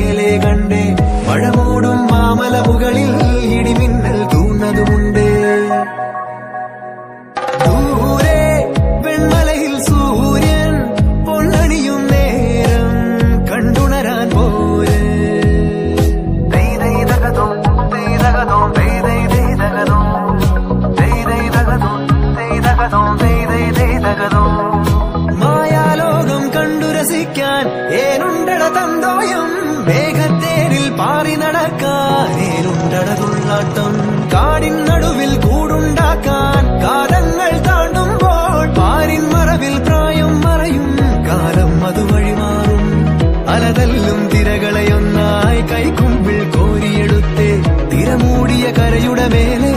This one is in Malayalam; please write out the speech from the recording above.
மேலே கண்டேன். மழமோ മേഘത്തേരിൽ പാറി ഏനുണ്ടട കാടിൻ നടുവിൽ കൂടുണ്ടാക്കാൻ കാലങ്ങൾ താണ്ടുമ്പോൾ പാരിൻ മറവിൽ പ്രായം മറയും. കാലം അത് വഴിമാറും അലതല്ലും തിരകളെയൊന്നായി കൈക്കുമ്പിൾ കോരിയെടുത്തേ. തിരമൂടിയ കരയുടെ മേലെ